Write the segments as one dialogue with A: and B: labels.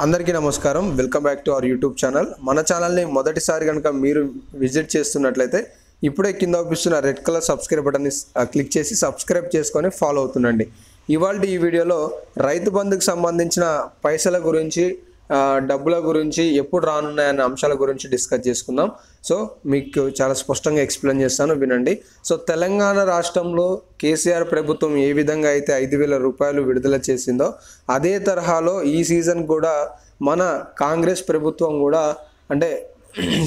A: అందరికీ నమస్కారం. Welcome back to our YouTube channel మన ఛానల్ని మొదటిసారి కనుక మీరు విజిట్ చేస్తున్నట్లయితే ఇప్పుడే కింద చూపిస్తున్న రెడ్ కలర్ సబ్స్క్రైబ్ బటన్ని క్లిక్ చేసి సబ్స్క్రైబ్ చేసుకొని ఫాలో అవుతుండండి. ఇవాళ ఈ వీడియోలో రైతు బంధుకు సంబంధించిన పైసల గురించి డబ్బుల గురించి ఎప్పుడు రానున్నాయనే అంశాల గురించి డిస్కస్ చేసుకుందాం. సో మీకు చాలా స్పష్టంగా ఎక్స్ప్లెయిన్ చేస్తాను వినండి. సో తెలంగాణ రాష్ట్రంలో కేసీఆర్ ప్రభుత్వం ఏ విధంగా అయితే ఐదు వేల రూపాయలు విడుదల చేసిందో అదే తరహాలో ఈ సీజన్ కూడా మన కాంగ్రెస్ ప్రభుత్వం కూడా అంటే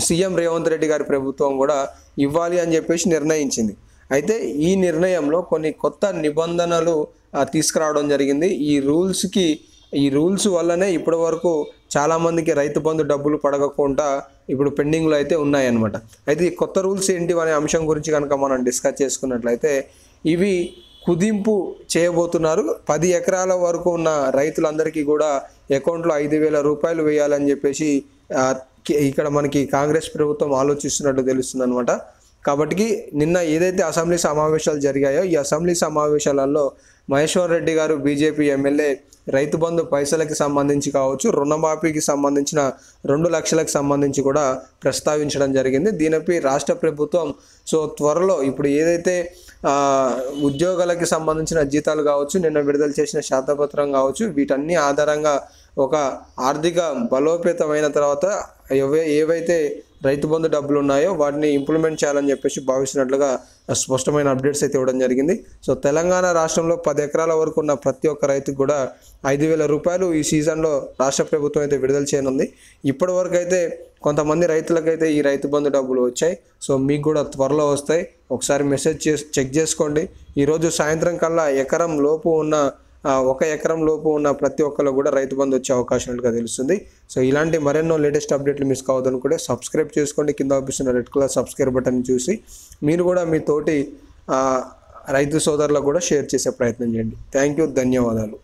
A: సీఎం రేవంత్ రెడ్డి గారి ప్రభుత్వం కూడా ఇవ్వాలి అని చెప్పేసి నిర్ణయించింది. అయితే ఈ నిర్ణయంలో కొన్ని కొత్త నిబంధనలు తీసుకురావడం జరిగింది. ఈ రూల్స్కి ఈ రూల్స్ వల్లనే ఇప్పటి వరకు చాలామందికి రైతు బంధు డబ్బులు పడగకుండా ఇప్పుడు పెండింగ్లో అయితే ఉన్నాయన్నమాట. అయితే ఈ కొత్త రూల్స్ ఏంటి అనే అంశం గురించి కనుక మనం డిస్కస్ చేసుకున్నట్లయితే ఇవి కుదింపు చేయబోతున్నారు. పది ఎకరాల వరకు ఉన్న రైతులందరికీ కూడా అకౌంట్లో ఐదు వేల రూపాయలు వేయాలని చెప్పేసి ఇక్కడ మనకి కాంగ్రెస్ ప్రభుత్వం ఆలోచిస్తున్నట్టు తెలుస్తుంది అనమాట కాబట్టి నిన్న ఏదైతే అసెంబ్లీ సమావేశాలు జరిగాయో ఈ అసెంబ్లీ సమావేశాలలో మహేశ్వర్ రెడ్డి గారు బీజేపీ ఎమ్మెల్యే రైతు బంధు పైసలకి సంబంధించి కావచ్చు రుణమాఫీకి సంబంధించిన రెండు లక్షలకు సంబంధించి కూడా ప్రస్తావించడం జరిగింది. దీనిపై రాష్ట్ర ప్రభుత్వం సో త్వరలో ఇప్పుడు ఏదైతే ఉద్యోగాలకి సంబంధించిన జీతాలు కావచ్చు నిన్న విడుదల చేసిన శాతపత్రం కావచ్చు వీటన్ని ఆధారంగా ఒక ఆర్థిక బలోపేతమైన తర్వాత ఏవైతే రైతు బంధు డబ్బులు ఉన్నాయో వాటిని ఇంప్లిమెంట్ చేయాలని చెప్పేసి భావిస్తున్నట్లుగా స్పష్టమైన అప్డేట్స్ అయితే ఇవ్వడం జరిగింది. సో తెలంగాణ రాష్ట్రంలో పది ఎకరాల వరకు ఉన్న ప్రతి ఒక్క రైతుకు కూడా ఐదు వేల రూపాయలు ఈ సీజన్లో రాష్ట్ర ప్రభుత్వం అయితే విడుదల చేయనుంది. ఇప్పటి వరకు అయితే కొంతమంది రైతులకైతే ఈ రైతు బంధు డబ్బులు వచ్చాయి. సో మీకు కూడా త్వరలో వస్తాయి. ఒకసారి మెసేజ్ చేసి చెక్ చేసుకోండి. ఈరోజు సాయంత్రం కల్లా ఎకరం లోపు ఉన్న ఒక ఎకరం లోపు ఉన్న ప్రతి ఒక్కరు కూడా రైతు బంధు వచ్చే అవకాశం ఉన్నట్టుగా తెలుస్తుంది. సో ఇలాంటి మరెన్నో లేటెస్ట్ అప్డేట్లు మిస్ కావద్దని కూడా సబ్స్క్రైబ్ చేసుకోండి. కింద ఆపిస్తున్న రెడ్ కలర్ సబ్స్క్రైబ్ బటన్ చూసి మీరు కూడా మీ తోటి రైతు సోదరులకు కూడా షేర్ చేసే ప్రయత్నం చేయండి. Thank you. ధన్యవాదాలు.